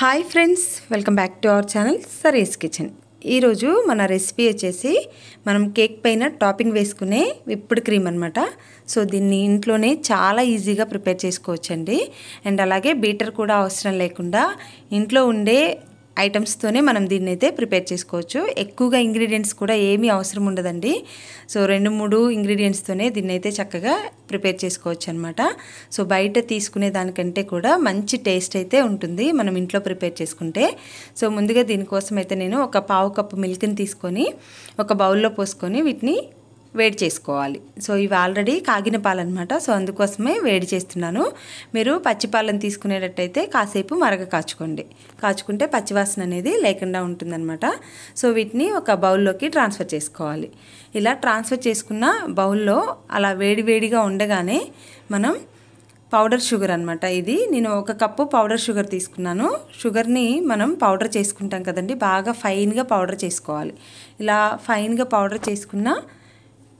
Hi friends welcome back to our channel saris kitchen. ఈరోజు మన recipe వచ్చేసి మనం కేక్ పైన టాపింగ్ వేసుకునే విప్పుడు క్రీమ్ అనమాట సో దీన్ని ఇంట్లోనే చాలా ఈజీగా ప్రిపేర్ చేసుకోవచ్చండి. అండ్ అలాగే బీటర్ కూడా అవసరం లేకుండా ఇంట్లో ఉండే ఐటమ్స్తోనే మనం దీన్ని అయితే ప్రిపేర్ చేసుకోవచ్చు. ఎక్కువగా ఇంగ్రీడియంట్స్ కూడా ఏమీ అవసరం ఉండదండి. సో రెండు మూడు ఇంగ్రీడియంట్స్తోనే దీన్ని అయితే చక్కగా ప్రిపేర్ చేసుకోవచ్చు అనమాట సో బయట తీసుకునే దానికంటే కూడా మంచి టేస్ట్ అయితే ఉంటుంది మనం ఇంట్లో ప్రిపేర్ చేసుకుంటే. సో ముందుగా దీనికోసం అయితే నేను ఒక పావు కప్పు మిల్క్ని తీసుకొని ఒక బౌల్లో పోసుకొని వీటిని వేడి చేసుకోవాలి. సో ఇవి ఆల్రెడీ కాగిన పాలు అనమాట సో అందుకోసమే వేడి చేస్తున్నాను. మీరు పచ్చిపాలను తీసుకునేటట్టయితే కాసేపు మరగ కాచుకోండి. కాచుకుంటే పచ్చివాసన అనేది లేకుండా ఉంటుందన్నమాట. సో వీటిని ఒక బౌల్లోకి ట్రాన్స్ఫర్ చేసుకోవాలి. ఇలా ట్రాన్స్ఫర్ చేసుకున్న బౌల్లో అలా వేడి వేడిగా ఉండగానే మనం పౌడర్ షుగర్ అనమాట ఇది నేను ఒక కప్పు పౌడర్ షుగర్ తీసుకున్నాను. షుగర్ని మనం పౌడర్ చేసుకుంటాం కదండి బాగా ఫైన్గా పౌడర్ చేసుకోవాలి. ఇలా ఫైన్గా పౌడర్ చేసుకున్న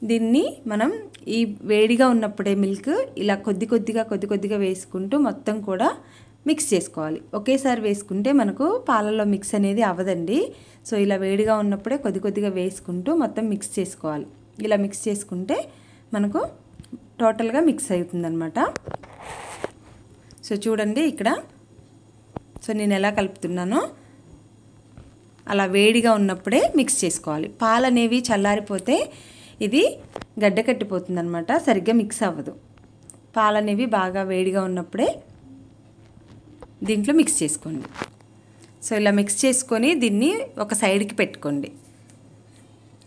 దీన్ని మనం ఈ వేడిగా ఉన్నప్పుడే మిల్క్ ఇలా కొద్ది కొద్దిగా కొద్ది కొద్దిగా వేసుకుంటూ మొత్తం కూడా మిక్స్ చేసుకోవాలి. ఒకేసారి వేసుకుంటే మనకు పాలల్లో మిక్స్ అనేది అవ్వదండి. సో ఇలా వేడిగా ఉన్నప్పుడే కొద్ది కొద్దిగా వేసుకుంటూ మొత్తం మిక్స్ చేసుకోవాలి. ఇలా మిక్స్ చేసుకుంటే మనకు టోటల్గా మిక్స్ అవుతుందన్నమాట. సో చూడండి ఇక్కడ. సో నేను ఎలా కలుపుతున్నానో. అలా వేడిగా ఉన్నప్పుడే మిక్స్ చేసుకోవాలి. పాలు అనేవి చల్లారిపోతే ఇది గడ్డ కట్టిపోతుంది అనమాట సరిగ్గా మిక్స్ అవ్వదు. పాలు అనేవి బాగా వేడిగా ఉన్నప్పుడే దీంట్లో మిక్స్ చేసుకోండి. సో ఇలా మిక్స్ చేసుకొని దీన్ని ఒక సైడ్కి పెట్టుకోండి.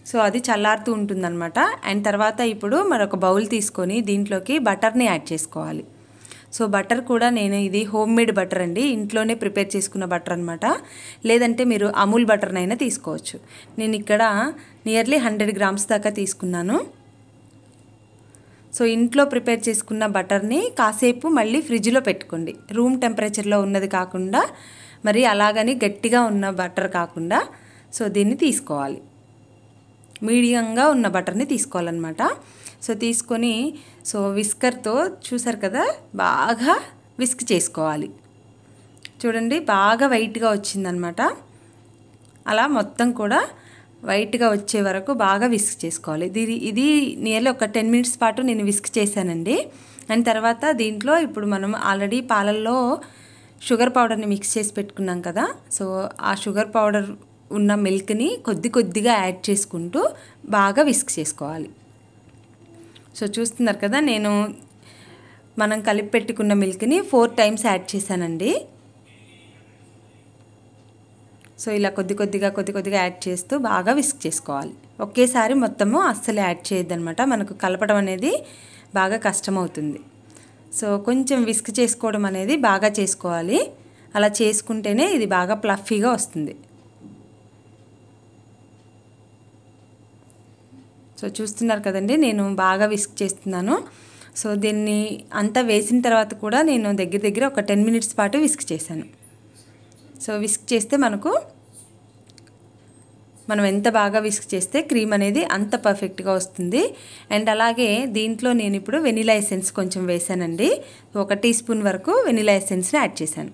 సో అది చల్లారుతూ ఉంటుందన్నమాట. అండ్ తర్వాత ఇప్పుడు మరొక బౌల్ తీసుకొని దీంట్లోకి బటర్ని యాడ్ చేసుకోవాలి. సో బటర్ కూడా నేను ఇది హోమ్ మేడ్ బటర్ అండి. ఇంట్లోనే ప్రిపేర్ చేసుకున్న బటర్ అనమాట లేదంటే మీరు అమూల్ బటర్నైనా తీసుకోవచ్చు. నేను ఇక్కడ నియర్లీ హండ్రెడ్ గ్రామ్స్ దాకా తీసుకున్నాను. సో ఇంట్లో ప్రిపేర్ చేసుకున్న బటర్ని కాసేపు మళ్ళీ ఫ్రిడ్జ్లో పెట్టుకోండి. రూమ్ టెంపరేచర్లో ఉన్నది కాకుండా మరి అలాగని గట్టిగా ఉన్న బటర్ కాకుండా సో దీన్ని తీసుకోవాలి. మీడియంగా ఉన్న బటర్ని తీసుకోవాలన్నమాట. సో తీసుకొని సో విస్కర్తో చూసారు కదా బాగా విస్క్ చేసుకోవాలి. చూడండి బాగా వైట్గా వచ్చిందనమాట. అలా మొత్తం కూడా వైట్గా వచ్చే వరకు బాగా విస్క్ చేసుకోవాలి. ఇది ఇది నియర్లీ ఒక టెన్ మినిట్స్ పాటు నేను విస్క్ చేశానండి. అండ్ తర్వాత దీంట్లో ఇప్పుడు మనం ఆల్రెడీ పాలల్లో షుగర్ పౌడర్ని మిక్స్ చేసి పెట్టుకున్నాం కదా సో ఆ షుగర్ పౌడర్ ఉన్న మిల్క్ని కొద్ది కొద్దిగా యాడ్ చేసుకుంటూ బాగా విస్క్ చేసుకోవాలి. సో చూస్తున్నారు కదా నేను మనం కలిపి పెట్టుకున్న మిల్క్ని ఫోర్ టైమ్స్ యాడ్ చేశానండి. సో ఇలా కొద్ది కొద్దిగా కొద్ది కొద్దిగా యాడ్ చేస్తూ బాగా విస్క్ చేసుకోవాలి. ఒకేసారి మొత్తము అస్సలు యాడ్ చేయొద్దనమాట మనకు కలపడం అనేది బాగా కష్టమవుతుంది. సో కొంచెం విస్క్ చేసుకోవడం అనేది బాగా చేసుకోవాలి. అలా చేసుకుంటేనే ఇది బాగా ప్లఫీగా వస్తుంది. సో చూస్తున్నారు కదండి నేను బాగా విస్క్ చేస్తున్నాను. సో దీన్ని అంతా వేసిన తర్వాత కూడా నేను దగ్గర దగ్గర ఒక టెన్ మినిట్స్ పాటు విస్క్ చేశాను. సో విస్క్ చేస్తే మనకు మనం ఎంత బాగా విస్క్ చేస్తే క్రీమ్ అనేది అంత పర్ఫెక్ట్గా వస్తుంది. అండ్ అలాగే దీంట్లో నేను ఇప్పుడు వెనిలా ఎసెన్స్ కొంచెం వేసానండి ఒక టీ స్పూన్ వరకు వెనిలా ఎసెన్స్ని యాడ్ చేశాను.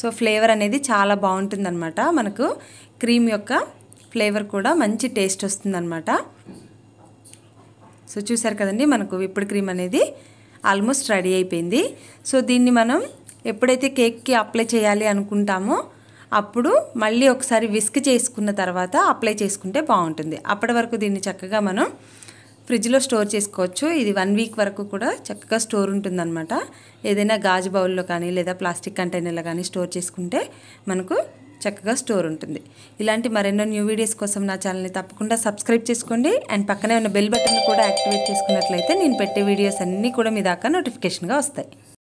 సో ఫ్లేవర్ అనేది చాలా బాగుంటుందన్నమాట. మనకు క్రీమ్ యొక్క ఫ్లేవర్ కూడా మంచి టేస్ట్ వస్తుందన్నమాట. సో చూసారు కదండి మనకు విప్పుడు క్రీమ్ అనేది ఆల్మోస్ట్ రెడీ అయిపోయింది. సో దీన్ని మనం ఎప్పుడైతే కేక్కి అప్లై చేయాలి అనుకుంటామో అప్పుడు మళ్ళీ ఒకసారి విస్క్ చేసుకున్న తర్వాత అప్లై చేసుకుంటే బాగుంటుంది. అప్పటి వరకు దీన్ని చక్కగా మనం ఫ్రిడ్జ్లో స్టోర్ చేసుకోవచ్చు. ఇది వన్ వీక్ వరకు కూడా చక్కగా స్టోర్ ఉంటుందన్నమాట. ఏదైనా గాజు బౌల్లో కానీ లేదా ప్లాస్టిక్ కంటైనర్లో కానీ స్టోర్ చేసుకుంటే మనకు చక్కగా స్టోర్ ఉంటుంది. ఇలాంటి మరెన్నో న్యూ వీడియోస్ కోసం నా ఛానల్ని తప్పకుండా సబ్స్క్రైబ్ చేసుకోండి. అండ్ పక్కనే ఉన్న బెల్ బటన్ కూడా యాక్టివేట్ చేసుకున్నట్లయితే నేను పెట్టే వీడియోస్ అన్నీ కూడా మీ దాకా నోటిఫికేషన్గా వస్తాయి.